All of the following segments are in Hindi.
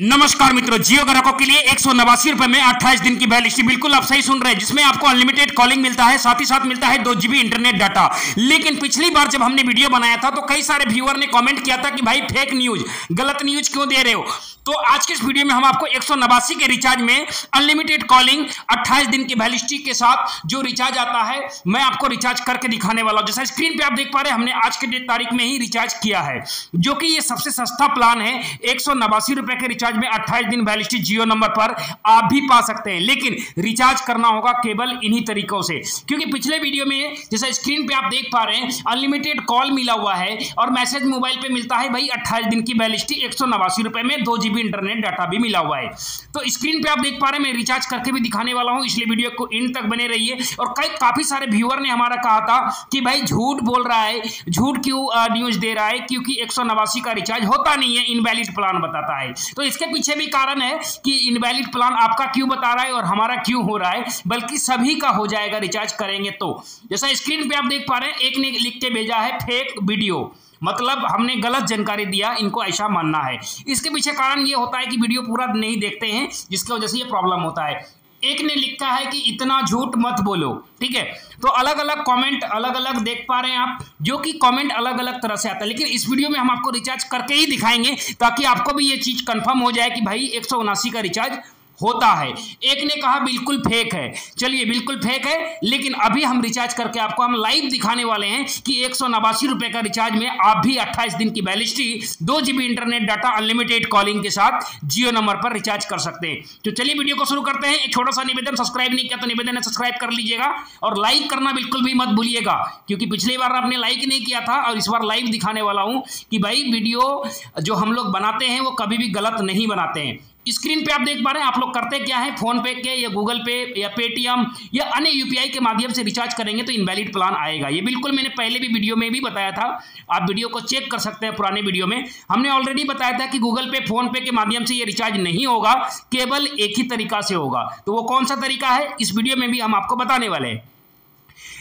नमस्कार मित्रों, जियो ग्राहकों के लिए एक सौ नवासी रुपए में 28 दिन की वैलिडिटी बिल्कुल आप सही सुन रहे हैं, जिसमें आपको अनलिमिटेड कॉलिंग मिलता है, साथ ही साथ मिलता है दो जीबी इंटरनेट डाटा लेकिन पिछली बार जब हमने वीडियो बनाया था तो कई सारे व्यूअर ने कमेंट किया था कि भाई फेक न्यूज़ गलत न्यूज़ क्यों दे रहे हो? तो आज के इस वीडियो में हम आपको एक सौ नवासी के रिचार्ज में अनलिमिटेड कॉलिंग 28 दिन की वैलिडिटी के साथ जो रिचार्ज आता है, मैं आपको रिचार्ज करके दिखाने वाला हूँ। जैसा स्क्रीन पे आप देख पा रहे हैं, हमने आज के डेट तारीख में ही रिचार्ज किया है, जो कि ये सबसे सस्ता प्लान है। एक सौ नवासी रुपए के रिचार्ज में अट्ठाईस दिन वैलिडिटी जियो नंबर पर आप भी पा सकते हैं। लेकिन रिचार्ज करना होगा केवल इन्हीं तरीकों से, क्योंकि पिछले वीडियो में जैसा स्क्रीन पे आप देख पा रहे हैं अनलिमिटेड कॉल मिला हुआ है और मैसेज मोबाइल पे मिलता है भाई अट्ठाईस दिन की वैलिस्टी एक सौ नवासी रुपए में, दो जीबी इंटरनेट डाटा भी मिला हुआ है। तो स्क्रीन पे आप देख पा रहे हैं, मैं रिचार्ज करके भी दिखाने वाला हूँ, इसलिए वीडियो को इन तक बने रहिए। और कई, काफ़ी सारे व्यूअर ने हमारा कहा था कि भाई झूठ बोल रहा है, झूठ क्यों न्यूज़ दे रहा है? क्योंकि एक का रिचार्ज होता नहीं है इनवैलिड प्लान बताता है। तो इसके पीछे भी कारण है कि इनवैलिड प्लान आपका क्यों बता रहा है और हमारा क्यों हो रहा है, बल्कि सभी का हो जाएगा रिचार्ज करेंगे तो। जैसा स्क्रीन पे आप देख पा रहे हैं, एक ने लिख के भेजा है फेक वीडियो मतलब हमने गलत जानकारी दिया, इनको ऐसा मानना है। इसके पीछे कारण ये होता है कि वीडियो पूरा नहीं देखते हैं, जिसकी वजह से ये प्रॉब्लम होता है। एक ने लिखा है कि इतना झूठ मत बोलो, ठीक है? तो अलग अलग कमेंट अलग अलग देख पा रहे हैं आप, जो कि कमेंट अलग अलग तरह से आता है। लेकिन इस वीडियो में हम आपको रिचार्ज करके ही दिखाएँगे, ताकि आपको भी ये चीज़ कंफर्म हो जाए कि भाई एक सौ उनासी का रिचार्ज होता है। एक ने कहा, बिल्कुल फेक है। चलिए, बिल्कुल फेक है, लेकिन अभी हम रिचार्ज करके आपको हम लाइव दिखाने वाले हैं कि एक रुपए का रिचार्ज में आप भी 28 दिन की वैलिडिटी दो GB internet data unlimited calling के साथ जियो नंबर पर रिचार्ज कर सकते हैं। तो चलिए वीडियो को शुरू करते हैं। एक छोटा सा निवेदन सब्सक्राइब नहीं किया तो निवेदन है सब्सक्राइब कर लीजिएगा और लाइक करना बिल्कुल भी मत भूलिएगा, क्योंकि पिछली बार आपने लाइक नहीं किया था और इस बार लाइव दिखाने वाला हूँ कि भाई वीडियो जो हम लोग बनाते हैं, वो कभी भी गलत नहीं बनाते हैं। स्क्रीन पे आप देख पा रहे हैं, आप लोग करते क्या है? फ़ोन पे के या गूगल पे या पेटीएम या अन्य यूपीआई के माध्यम से रिचार्ज करेंगे तो इनवैलिड प्लान आएगा। ये बिल्कुल मैंने पहले भी वीडियो में भी बताया था। आप वीडियो को चेक कर सकते हैं पुराने वीडियो में। हमने ऑलरेडी बताया था कि गूगल पे, फ़ोन पे के माध्यम से ये रिचार्ज नहीं होगा, केवल एक ही तरीका से होगा। तो वो कौन सा तरीका है? इस वीडियो में भी हम आपको बताने वाले हैं।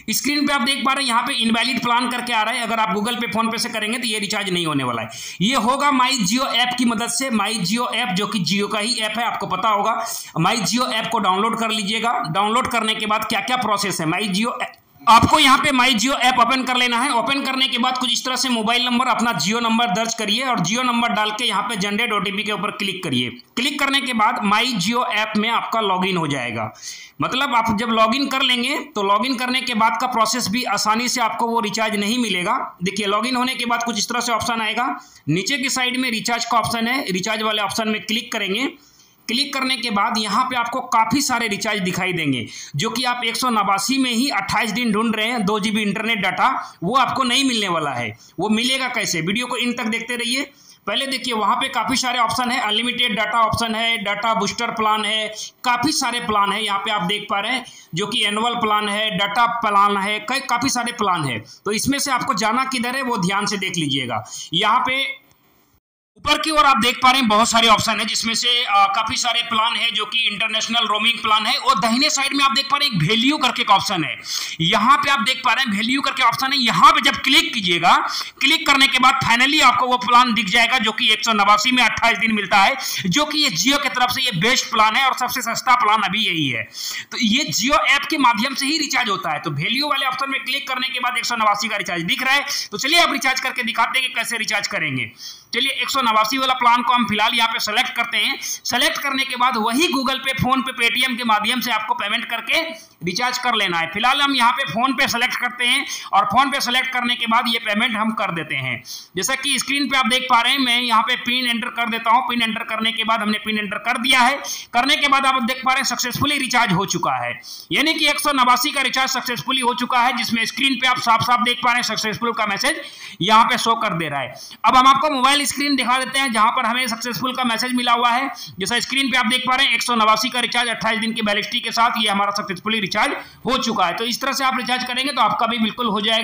स्क्रीन पे आप देख पा रहे हैं, यहाँ पे इनवैलिड प्लान करके आ रहा है। अगर आप गूगल पे फ़ोन पे से करेंगे तो ये रिचार्ज नहीं होने वाला है। ये होगा माई जियो ऐप की मदद से। माई जियो ऐप जो कि जियो का ही ऐप है, आपको पता होगा। माई जियो ऐप को डाउनलोड कर लीजिएगा। डाउनलोड करने के बाद क्या क्या प्रोसेस है? माई जियो आपको यहाँ पे माई जियो ऐप ओपन कर लेना है। ओपन करने के बाद कुछ इस तरह से मोबाइल नंबर अपना जियो नंबर दर्ज करिए और जियो नंबर डाल के यहाँ पे जनरेट ओटीपी के ऊपर क्लिक करिए। क्लिक करने के बाद माई जियो ऐप में आपका लॉगिन हो जाएगा। मतलब आप जब लॉगिन कर लेंगे तो लॉगिन करने के बाद का प्रोसेस भी आसानी से आपको वो रिचार्ज नहीं मिलेगा। देखिए लॉगिन होने के बाद कुछ इस तरह से ऑप्शन आएगा। नीचे की साइड में रिचार्ज का ऑप्शन है। रिचार्ज वाले ऑप्शन में क्लिक करेंगे। क्लिक करने के बाद यहाँ पे आपको काफ़ी सारे रिचार्ज दिखाई देंगे, जो कि आप एक सौ नवासी में ही 28 दिन ढूंढ रहे हैं, दो जी इंटरनेट डाटा वो आपको नहीं मिलने वाला है। वो मिलेगा कैसे? वीडियो को इन तक देखते रहिए। पहले देखिए, वहाँ पे काफ़ी सारे ऑप्शन है। अनलिमिटेड डाटा ऑप्शन है डाटा बूस्टर प्लान है, काफ़ी सारे प्लान है। यहाँ पे आप देख पा रहे हैं, जो कि एनुअल प्लान है डाटा प्लान है, कई काफ़ी सारे प्लान है। तो इसमें से आपको जाना किधर है, वो ध्यान से देख लीजिएगा। यहाँ पे ऊपर की ओर आप देख पा रहे हैं बहुत सारे ऑप्शन है जिसमें से आ, काफ़ी सारे प्लान है जो कि इंटरनेशनल रोमिंग प्लान है और दाहिने साइड में आप देख पा रहे हैं एक वैल्यू करके एक ऑप्शन है। यहाँ पे आप देख पा रहे हैं वैल्यू करके ऑप्शन है। यहाँ पे जब क्लिक कीजिएगा क्लिक करने के बाद फाइनली आपको वो प्लान दिख जाएगा जो कि एक में अट्ठाईस दिन मिलता है जो कि ये जियो की तरफ़ से ये बेस्ट प्लान है और सबसे सस्ता प्लान अभी यही है। तो ये जियो ऐप के माध्यम से ही रिचार्ज होता है। तो वैल्यू वाले ऑप्शन में क्लिक करने के बाद एक सौ नवासी का रिचार्ज दिख रहा है। तो चलिए आप रिचार्ज करके दिखाते हैं कि कैसे रिचार्ज करेंगे। चलिए एक वाला प्लान को हम फ़िलहाल यहाँ पे सेलेक्ट करते हैं। सेलेक्ट करने के बाद वही गूगल पे फ़ोन पे पेटीएम के माध्यम से आपको पेमेंट करके रिचार्ज कर लेना है। फ़िलहाल हम यहाँ पे फ़ोन पे सेलेक्ट करते हैं और फ़ोन पे सेलेक्ट करने के बाद ये पेमेंट हम कर देते हैं। जैसा कि स्क्रीन पे आप देख पा रहे हैं, मैं यहाँ पे पिन एंटर कर देता हूँ। पिन एंटर करने के बाद हमने पिन एंटर कर दिया है। करने के बाद आप देख पा रहे हैं सक्सेसफुली रिचार्ज हो चुका है। यानी कि एक का रिचार्ज सक्सेसफुली हो चुका है, जिसमें स्क्रीन पे आप साफ़ साफ़ देख पा रहे हैं सक्सेसफुल का मैसेज यहाँ पे शो कर दे रहा है। अब हम आपको मोबाइल स्क्रीन दिखा देते हैं, जहाँ पर हमें सक्सेसफुल का मैसेज मिला हुआ है। जैसा स्क्रीन पे आप देख पा रहे हैं, एक का रिचार्ज अट्ठाईस दिन की बैलिस्टी के साथ ये हमारा सक्सेसफुली रिचार्ज हो चुका है। तो इस तरह से आप रिचार्ज करेंगे तो आपका भी बिल्कुल हो जाएगा।